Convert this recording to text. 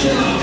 Imagine